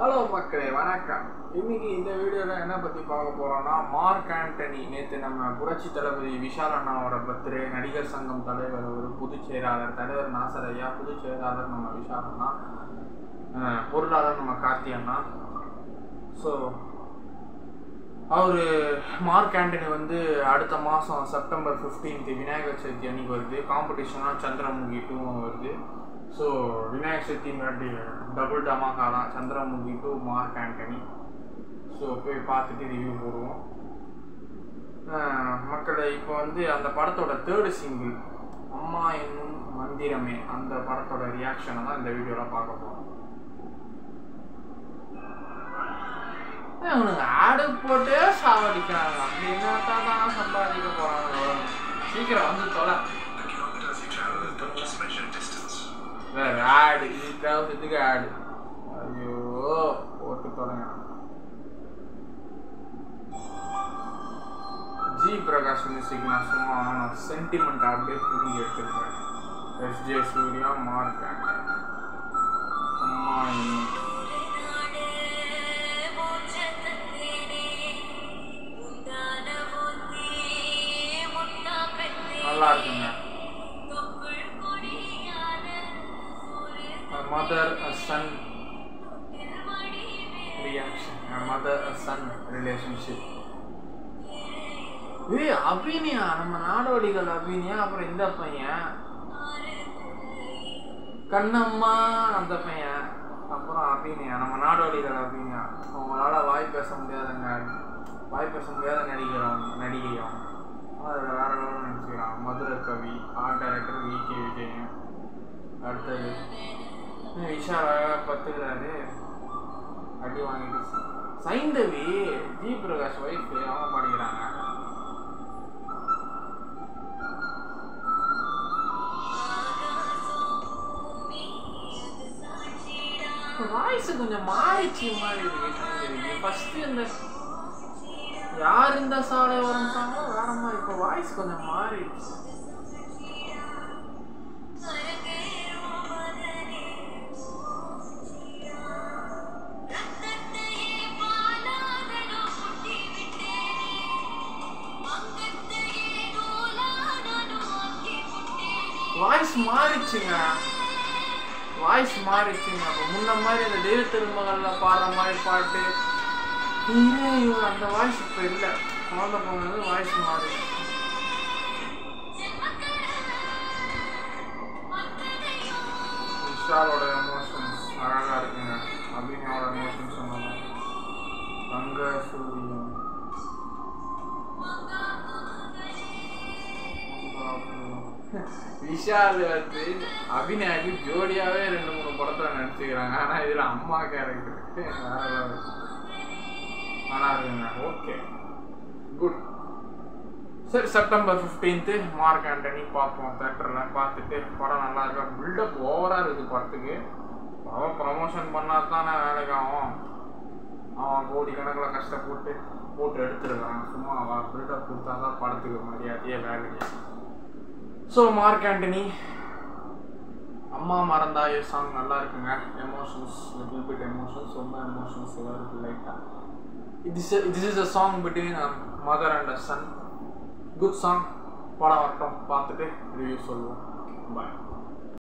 Hello மக்களே வணக்கம். இன்னைக்கு இந்த வீடியோவில் என்ன பற்றி பார்க்க போகிறோம்னா மார்க் ஆண்டனி. நேற்று நம்ம புரட்சி தளபதி விஷால் அண்ணாவோட பர்த்டே நடிகர் சங்கம் தலைவர் ஒரு பொதுச் செயலாளர் தலைவர் நாசர் ஐயா பொதுச் செயலாளர் நம்ம விஷால் அண்ணா பொருளாளர் நம்ம கார்த்தி அண்ணா. ஸோ அவர் மார்க் ஆண்டனி வந்து அடுத்த மாதம் செப்டம்பர் 15th விநாயகர் சதுர்த்தி அன்னைக்கு வருது. காம்படிஷனாக சந்திரமுகி டூவும் வருது. ஸோ விநாயக சக்தி முன்னாடி டபுள் டமாக்கா தான் Chandramukhi two Mark Antony so போய் பார்த்துட்டு ரிவ்யூ போடுவோம். மக்களை இப்போ வந்து அந்த படத்தோட தேர்டு சிங்கிள் அம்மா என்னும் மந்திரமே அந்த படத்தோட ரியாக்ஷனை தான் இந்த வீடியோவில் பார்க்க போகிறோம் அவனுங்க ஆடு போட்டு சாவடிக்கிறாங்க. அப்படின்னா தான் சம்பாதிக்க போறாங்க? சீக்கிரம் வந்து தொலை. ஆடு இதுக்கு ஆடு ஐயோ போட்டு தொலைங்க ஜி பிரகாஷ் மியூசிக் நான் சும்மா நான் சென்டிமெண்ட் அப்படியே புரிஞ்சு எடுத்துருக்கேன் எஸ் ஜே சூர்யா மார்க் அம்மா நல்லா இருக்குங்க mother son reaction mother son relationship ஏய் அபினியா நம்ம நாடோடிகள் அபினியா அப்புறம் இந்த பையன். கண்ணம்மா அந்த பையன். அப்புறம் அபினியா நம்ம நாடோடிகள் அபினியா அவங்களால வாய் பேச முடியாதங்க. வாய் பேச முடியாத நடிகர் விஷால் அழகாக பத்துக்கிறாரு அடி வாங்கிட்டு சைந்தவி ஜி பிரகாஷ் ஒய்ஃப் அவங்க பாடிக்கிறாங்க வாய்ஸ் கொஞ்சம் மாறிச்சு மாதிரி இருக்கு. ஃபர்ஸ்ட் இந்த யார் இந்த சாலை வரும் வேற மாதிரி. இப்போ வாய்ஸ் கொஞ்சம் மாறிடுச்சு. வாய்ஸ் மாறிச்சுங்க. வாய்ஸ் மாறிச்சுங்க. அப்போ முன்ன மாதிரி அந்த தெய்வ திருமகள்ல பாடுற மாதிரி பாட்டு இதே இவங்க அந்த வாய்ஸ் இப்போ இல்லை. குழந்தை போனது வாய்ஸ் மாறிடுச்சு விஷாலோட எமோஷன்ஸ் அழகா இருக்குங்க. அபினயோட எமோஷன்ஸ் சொன்னாங்க. தங்க சூரியன். விஷால் வந்து அபிநயாக்கு ஜோடியாவே ரெண்டு மூணு படத்துல நடிச்சுக்கிறாங்க. ஆனா இதுல அம்மா கேரக்டர் வேற நல்லா இருக்குங்க. ஓகே குட் சரி செப்டம்பர் ஃபிஃப்டீன்த்து மார்க் ஆண்டனி பார்ப்போம் தேட்டரில் பார்த்துட்டு படம் நல்லா இருக்கா? பில்டப் ஓவராக இருக்குது படத்துக்கு. அவன் ப்ரமோஷன் பண்ணால் தானே வேலைக்கு ஆகும் அவன் கோடி கணக்கில் கஷ்டப்பட்டு போட்டு எடுத்துருக்கான் சும்மா அவன் பில்டப் கொடுத்தா தான் படத்துக்கு மரியாதையே வேலைக்கு ஸோ மார்க் ஆண்டனி அம்மா மறந்தா ஏ சாங் நல்லா இருக்குங்க எமோஷன்ஸ் லிட்டில் பிட் எமோஷன்ஸ் ரொம்ப எமோஷன்ஸ் வருது லைட்டாக this this is a song between um, a mother and a son good song படம் வரட்டும் பார்த்துட்டு ரிவ்யூ சொல்லுவோம். பாய்